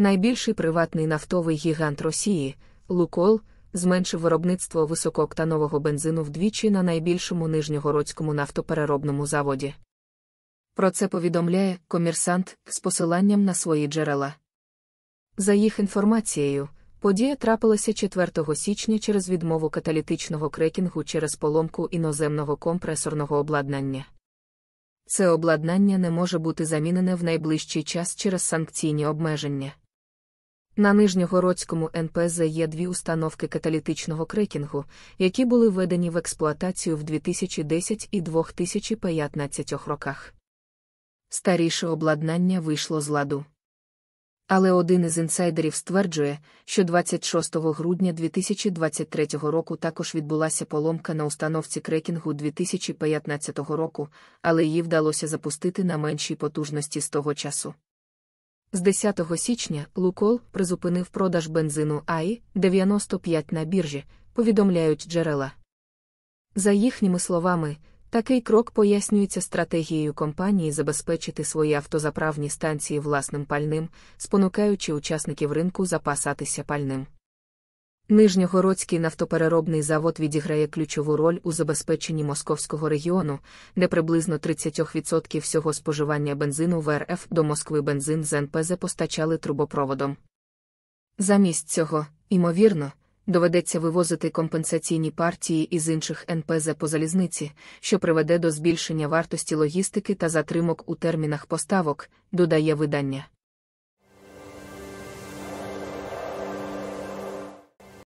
Найбільший приватний нафтовий гігант Росії, Лукол, зменшив виробництво високооктанового бензину вдвічі на найбільшому нижньогородському нафтопереробному заводі. Про це повідомляє комерсант з посиланням на свої джерела. За їх інформацією, подія трапилася 4 січня через відмову каталітичного крекінгу через поломку іноземного компресорного обладнання. Це обладнання не може бути замінене в найближчий час через санкційні обмеження. На Нижньогородському НПЗ є дві установки каталітичного крекінгу, які були введені в експлуатацію в 2010 і 2015 роках. Старіше обладнання вийшло з ладу. Але один із інсайдерів стверджує, що 26 грудня 2023 року також відбулася поломка на установці крекінгу 2015 року, але її вдалося запустити на меншій потужності з того часу. З 10 січня Лукол призупинив продаж бензину АІ 95 на біржі, повідомляють джерела. За їхніми словами, такий крок пояснюється стратегією компанії забезпечити свої автозаправні станції власним пальним, спонукаючи учасників ринку запасатися пальним. Нижньогородський нафтопереробний завод відіграє ключову роль у забезпеченні московського регіону, де приблизно 30% всього споживання бензину в РФ до Москви бензин з НПЗ постачали трубопроводом. Замість цього, ймовірно, доведеться вивозити компенсаційні партії із інших НПЗ по залізниці, що приведе до збільшення вартості логістики та затримок у термінах поставок, додає видання.